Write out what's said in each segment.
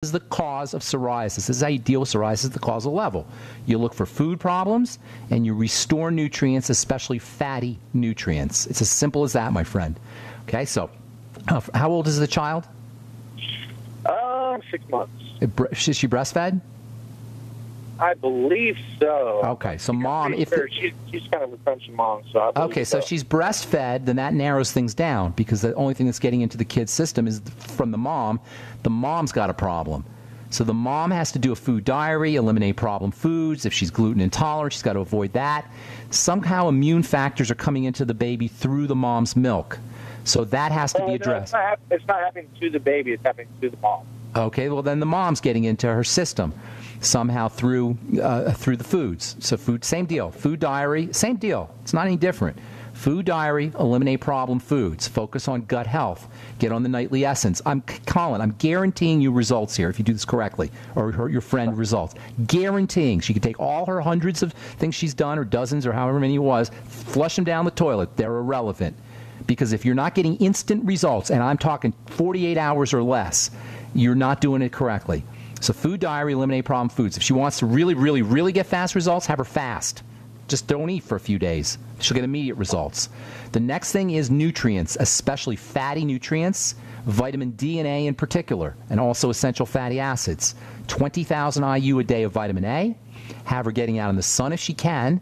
is the cause of psoriasis. This is how you deal with psoriasis at the causal level. You look for food problems and you restore nutrients, especially fatty nutrients. It's as simple as that, my friend. Okay, so uh, how old is the child? Um, six months. Is she breastfed? I believe so. Okay, so mom, if Sure, she's, she's kind of a crunchy mom, so Okay, so if she's breastfed, then that narrows things down because the only thing that's getting into the kid's system is from the mom. The mom's got a problem. So the mom has to do a food diary, eliminate problem foods. If she's gluten intolerant, she's got to avoid that. Somehow immune factors are coming into the baby through the mom's milk. So that has to be uh, no, it's, addressed. not, it's not happening to the baby; it's happening to the mom. Okay, well then the mom's getting into her system somehow through uh, through the foods. So food, same deal. Food diary, same deal. It's not any different. Food diary, eliminate problem foods. Focus on gut health. Get on the nightly essence. I'm Colin. I'm guaranteeing you results here if you do this correctly, or her, your friend results. Guaranteeing she could take all her hundreds of things she's done, or dozens, or however many it was, flush them down the toilet. They're irrelevant because if you're not getting instant results, and I'm talking 48 hours or less, you're not doing it correctly. So, food diary, eliminate problem foods. If she wants to really, really, really get fast results, have her fast. Just don't eat for a few days. She'll get immediate results. The next thing is nutrients, especially fatty nutrients, vitamin D and A in particular, and also essential fatty acids. 20,000 IU a day of vitamin A. Have her getting out in the sun if she can,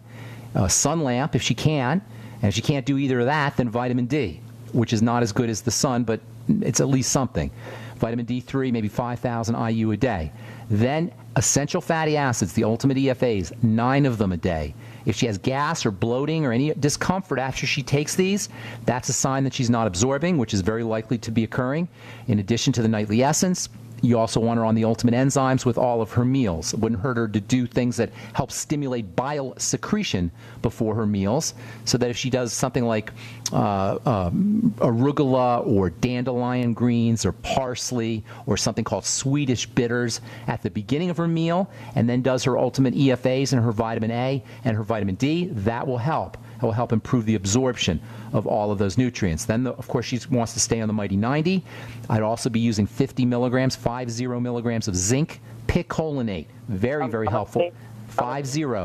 a sun lamp if she can, and if she can't do either of that, then vitamin D, which is not as good as the sun, but it's at least something. Vitamin D3, maybe 5,000 IU a day. Then essential fatty acids, the ultimate EFAs, nine of them a day. If she has gas or bloating or any discomfort after she takes these, that's a sign that she's not absorbing, which is very likely to be occurring. In addition to the nightly essence, you also want her on the ultimate enzymes with all of her meals. It wouldn't hurt her to do things that help stimulate bile secretion before her meals, so that if she does something like uh, um, arugula or dandelion greens or parsley or something called Swedish bitters at the beginning of her meal, and then does her ultimate EFAs and her vitamin A and her vitamin D, that will help. It will help improve the absorption of all of those nutrients. Then, the, of course, she wants to stay on the Mighty 90. I'd also be using 50 milligrams, 50 milligrams of zinc picolinate. Very, very helpful. 50,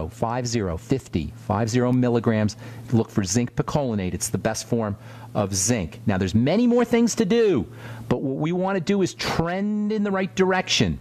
50, 50, 50 milligrams. Look for zinc picolinate. It's the best form of zinc. Now, there's many more things to do, but what we want to do is trend in the right direction.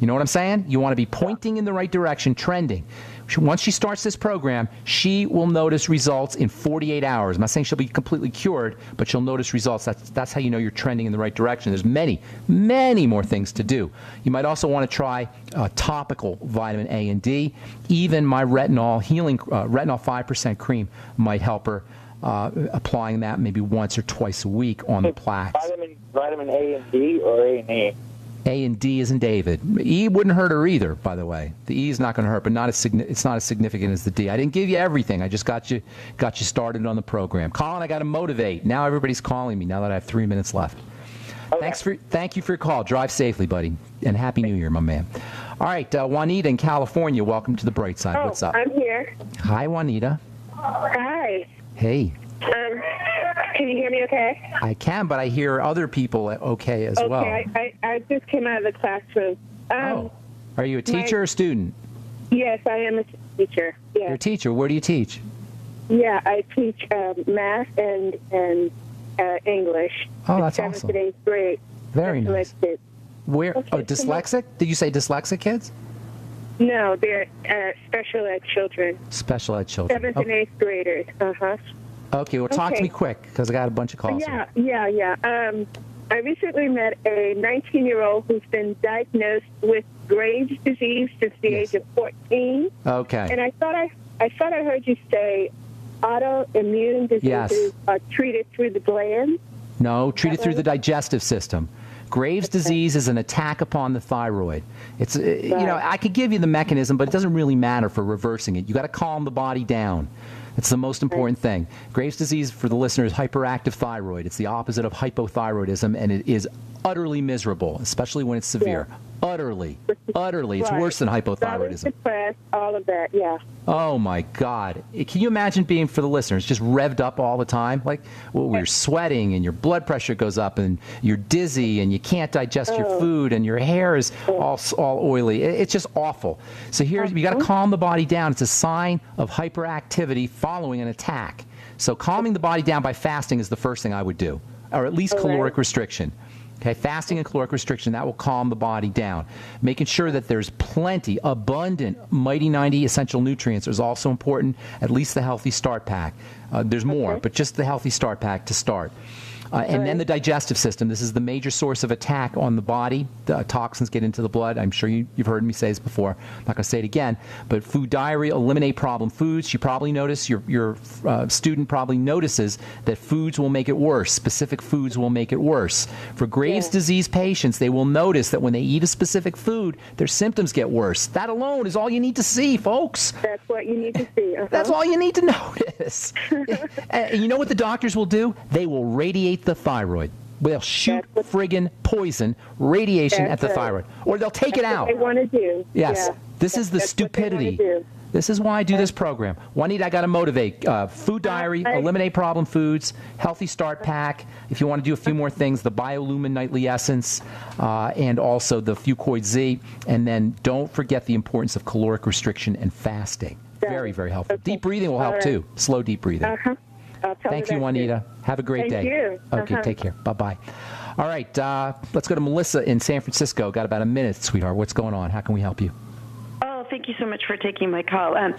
You know what I'm saying? You want to be pointing in the right direction, trending. She- Once she starts this program, she will notice results in 48 hours. I'm not saying she'll be completely cured, but she'll notice results. That's, that's how you know you're trending in the right direction. There's many, many more things to do. You might also want to try uh, topical vitamin A and D. Even my retinol healing, uh, retinol 5% cream might help her. Uh, applying that maybe once or twice a week on the plaques. Vitamin, vitamin A and D or A and E. A and D is in David. E wouldn't hurt her either, by the way. The E is not going to hurt, but not as signi- it's not as significant as the D. I didn't give you everything. I just got you got you started on the program. Colin, I got to motivate. Now everybody's calling me. Now that I have three minutes left. Thanks for thank you for your call. Drive safely, buddy, and happy New Year, my man. All right, uh, Juanita in California. Welcome to the bright side. Oh, What's up? I'm here. Hi, Juanita. Hi. Hey, Um, can you hear me okay? I can, but I hear other people okay as okay, well. I, I, I just came out of the classroom. Um, oh, are you a teacher or a student? Yes, I am a teacher. You're a teacher. Where do you teach? yeah, I teach um, math and and uh, English. Oh, that's Seventh awesome. and eighth grade. Very nice. Where? Okay, oh, so my- dyslexic? Did you say dyslexic kids? No, they're uh, special ed children. Special ed children. Seventh and eighth graders. Uh huh. Okay, well, talk to me quick because I got a bunch of calls. Yeah, yeah, yeah. Um, I recently met a 19 year old who's been diagnosed with Graves' disease since the Yes. age of 14. Okay. And I thought I, I thought I heard you say autoimmune diseases Yes. are treated through the glands. No, treated through right? the digestive system. Graves' disease is an attack upon the thyroid. It's uh, you know I could give you the mechanism, but it doesn't really matter for reversing it. You got to calm the body down. It's the most important thing. Graves' disease, for the listeners, hyperactive thyroid. It's the opposite of hypothyroidism, and it is utterly miserable, especially when it's severe. Utterly, utterly. It's Right. worse than So I was hypothyroidism. depressed, all of that, yeah. Oh my God! Can you imagine being for the listeners just revved up all the time? Like well, you're sweating and your blood pressure goes up and you're dizzy and you can't digest your Oh. food and your hair is oh. all all oily. It's just awful. So here you got to uh-huh. calm the body down. It's a sign of hyperactivity following an attack. So calming the body down by fasting is the first thing I would do, or at least All right. caloric restriction. Okay, fasting and caloric restriction, that will calm the body down. Making sure that there's plenty, abundant Mighty 90 essential nutrients is also important, at least the Healthy Start Pack. Uh, there's more, Okay. but just the Healthy Start Pack to start. Uh, and then the digestive system. This is the major source of attack on the body. The toxins get into the blood. I'm sure you, you've heard me say this before. I'm not going to say it again. But food diarrhea, eliminate problem foods. You probably notice, your, your uh, student probably notices that foods will make it worse. Specific foods will make it worse. For Graves' Yeah. disease patients, they will notice that when they eat a specific food, their symptoms get worse. That alone is all you need to see, folks. That's what you need to see. Uh-huh. That's all you need to notice. and you know what the doctors will do? They will radiate the thyroid. They'll shoot what- friggin' poison, radiation at the right. thyroid, or they'll take it out. they want to do. Yes. Yeah. This is the That's they wanna stupidity. This is why I do this program. Juanita, I got to motivate. Uh, food diary, eliminate problem foods, healthy start pack. If you want to do a few more things, the Biolumin Nightly Essence, uh, and also the Fucoid Z. And then don't forget the importance of caloric restriction and fasting. Very, very helpful. Deep breathing will help too. Slow deep breathing. Uh-huh. I'll tell Thank you, Juanita. too. Have a great Thank day. you. Okay, Uh-huh. take care. Bye bye. All right, uh, let's go to Melissa in San Francisco. Got about a minute, sweetheart. What's going on? How can we help you? Oh, thank you so much for taking my call. Um,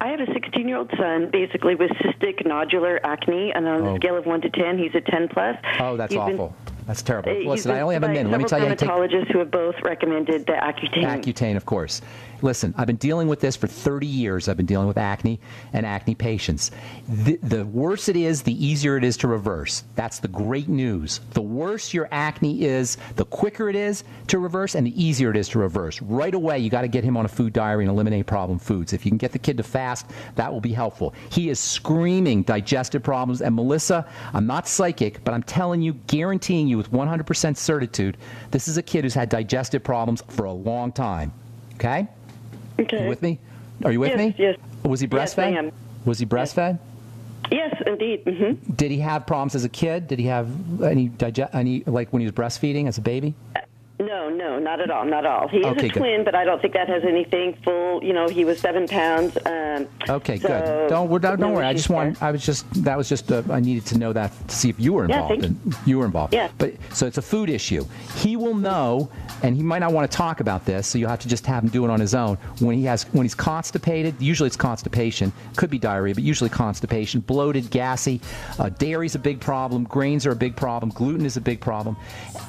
I have a 16 year old son, basically with cystic nodular acne, and on Oh. a scale of 1 to 10, he's a 10 plus. Oh, that's He's been- awful. That's terrible. uh, Listen, I only have a minute. Let me tell several you. I take dermatologists who have both recommended the Accutane. Accutane, of course. Listen, I've been dealing with this for 30 years. I've been dealing with acne and acne patients. The, the worse it is, the easier it is to reverse. That's the great news. The worse your acne is, the quicker it is to reverse, and the easier it is to reverse. Right away, you got to get him on a food diary and eliminate problem foods. If you can get the kid to fast, that will be helpful. He is screaming digestive problems. And Melissa, I'm not psychic, but I'm telling you, guaranteeing you with 100% certitude, this is a kid who's had digestive problems for a long time. Okay? Okay. You with me? Are you with Yes, me? yes. Was he Yes, I breastfed? am. Was he breastfed? Yes, indeed. hmm Did he have problems as a kid? Did he have any digest any like when he was breastfeeding as a baby? No, no, not at all, not at all. He is Okay, a good. twin, but I don't think that has anything full. You know, he was seven pounds. Um, Okay, so good. Don't don't, don't worry. I just want. I was just that was just uh, I needed to know that to see if you were Yeah, involved. thank and you were involved. Yeah. But so it's a food issue. He will know, and he might not want to talk about this. So you'll have to just have him do it on his own. When he has when he's constipated, usually it's constipation. Could be diarrhea, but usually constipation. Bloated, gassy. Uh, dairy's a big problem. Grains are a big problem. Gluten is a big problem.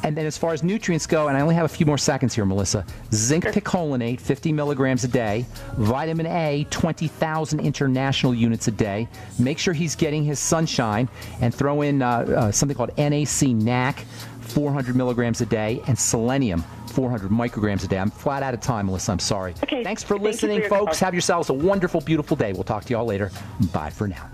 And then as far as nutrients go, and I only have a few more seconds here, Melissa. Zinc picolinate, 50 milligrams a day. Vitamin A, 20,000 international units a day. Make sure he's getting his sunshine and throw in uh, uh, something called NAC NAC, 400 milligrams a day, and selenium, 400 micrograms a day. I'm flat out of time, Melissa. I'm sorry. Okay. Thanks for Thank you for listening, folks. call. Have yourselves a wonderful, beautiful day. We'll talk to you all later. Bye for now.